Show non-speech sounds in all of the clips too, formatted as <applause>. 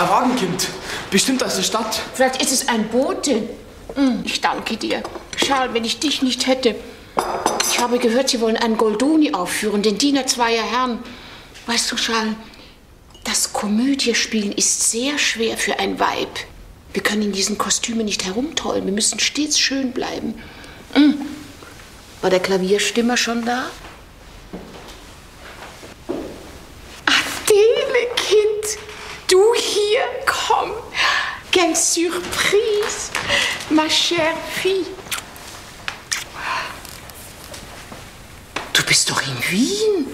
Ein Wagenkind. Bestimmt aus der Stadt. Vielleicht ist es ein Bote. Hm, Ich danke dir. Charles, wenn ich dich nicht hätte. Ich habe gehört, Sie wollen einen Goldoni aufführen, den Diener zweier Herren. Weißt du, Charles, das Komödiespielen ist sehr schwer für ein Weib. Wir können in diesen Kostümen nicht herumtollen. Wir müssen stets schön bleiben. Hm. War der Klavierstimmer schon da? Adele, Kind, du hier, komm. Quelle Surprise, ma chère fille. Du bist doch in Wien.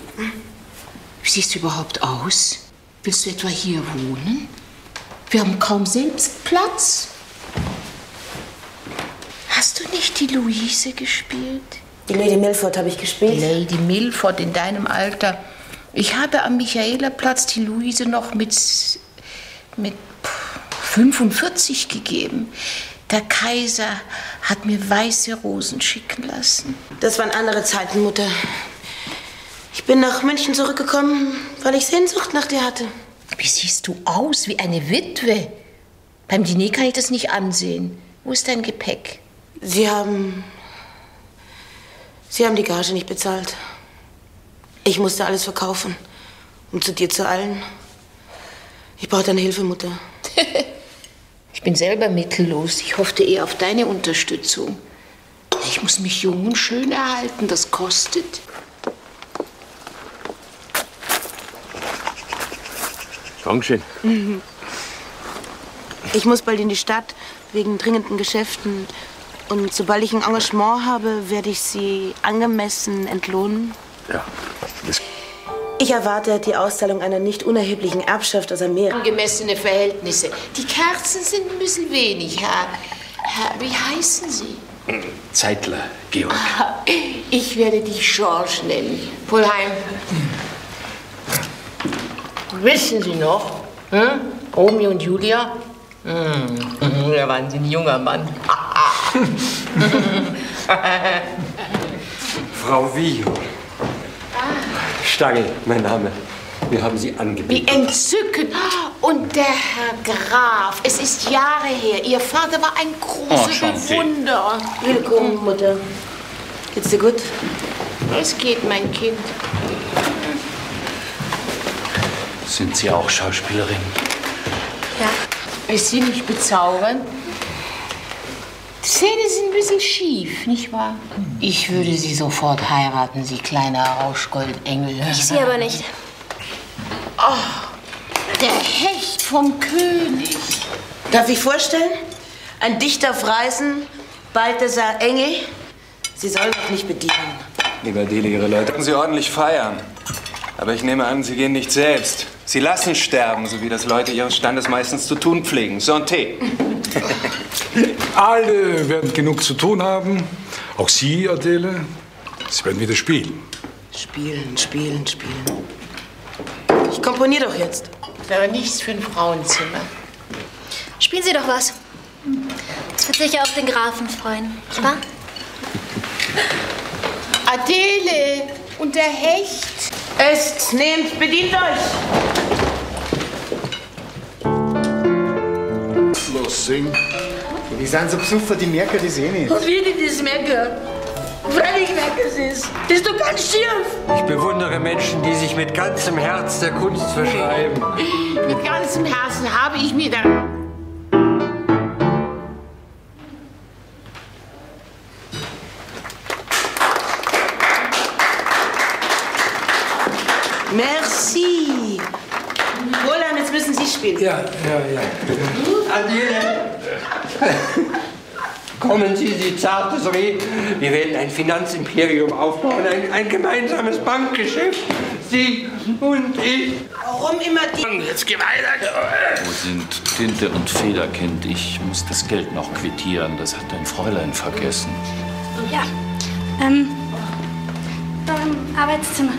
Wie siehst du überhaupt aus? Willst du etwa hier wohnen? Wir haben kaum selbst Platz. Hast du nicht die Luise gespielt? Die Lady Milford habe ich gespielt. Lady Milford in deinem Alter. Ich habe am Michaelerplatz die Luise noch mit, mit 45 gegeben. Der Kaiser hat mir weiße Rosen schicken lassen. Das waren andere Zeiten, Mutter. Ich bin nach München zurückgekommen, weil ich Sehnsucht nach dir hatte. Wie siehst du aus? Wie eine Witwe. Beim Diner kann ich das nicht ansehen. Wo ist dein Gepäck? Sie haben. Sie haben die Gage nicht bezahlt. Ich musste alles verkaufen, um zu dir zu eilen. Ich brauche deine Hilfe, Mutter. <laughs> Ich bin selber mittellos. Ich hoffte eher auf deine Unterstützung. Ich muss mich jung und schön erhalten. Das kostet. Dankeschön. Ich muss bald in die Stadt wegen dringenden Geschäften. Und sobald ich ein Engagement habe, werde ich Sie angemessen entlohnen. Ja. Ich erwarte die Auszahlung einer nicht unerheblichen Erbschaft aus Amerika. Angemessene Verhältnisse. Die Kerzen sind ein bisschen wenig, Herr. Herr, wie heißen Sie? Zeitler, Georg. Ich werde dich George nennen. Polheim. Wissen Sie noch? Hm? Romeo und Julia? Hm. <laughs> Der ein junger Mann. <laughs> Frau Vio. Stangl, mein Name. Wir haben Sie angebeten. Wie entzückend. Und der Herr Graf. Es ist Jahre her. Ihr Vater war ein großer Oh. Bewunderer. Willkommen, Mutter. Geht's dir gut? Es geht, mein Kind. Sind Sie auch Schauspielerin? Ist sie nicht bezaubernd? Die Zähne sind ein bisschen schief, nicht wahr? Ich würde sie sofort heiraten, Sie kleiner Rauschgoldengel. Ich sie aber nicht. Der Hecht vom König. Darf ich vorstellen? Ein Dichter auf Reisen, Balthasar Engel. Sie sollen doch nicht bedienen. Lieber Dele, Ihre Leute können Sie ordentlich feiern. Aber ich nehme an, Sie gehen nicht selbst. Sie lassen sterben, so wie das Leute Ihres Standes meistens zu tun pflegen. Santé. <laughs> Alle werden genug zu tun haben. Auch Sie, Adele. Sie werden wieder spielen. Spielen, spielen, spielen. Ich komponiere doch jetzt. Das wäre nichts für ein Frauenzimmer. Spielen Sie doch was. Das wird sicher auch den Grafen freuen, nicht wahr? Adele und der Hecht. Esst, nehmt, bedient euch. Los, sing. Die sind so besoffen, die merken das eh nicht. Wie die das merken? Freilich merken sie es. Das ist doch ganz schief. Ich bewundere Menschen, die sich mit ganzem Herz der Kunst verschreiben. <laughs> Mit ganzem Herzen habe ich mir da. Merci. Roland, jetzt müssen Sie spielen. Ja, ja, ja. Adele! <laughs> Kommen Sie, Sie zartes Reh. Wir werden ein Finanzimperium aufbauen, ein, ein gemeinsames Bankgeschäft. Sie und ich. Warum immer die... Jetzt geh weiter. Wo sind Tinte und Federkind? Ich muss das Geld noch quittieren. Das hat dein Fräulein vergessen. Ja. Ähm, beim Arbeitszimmer.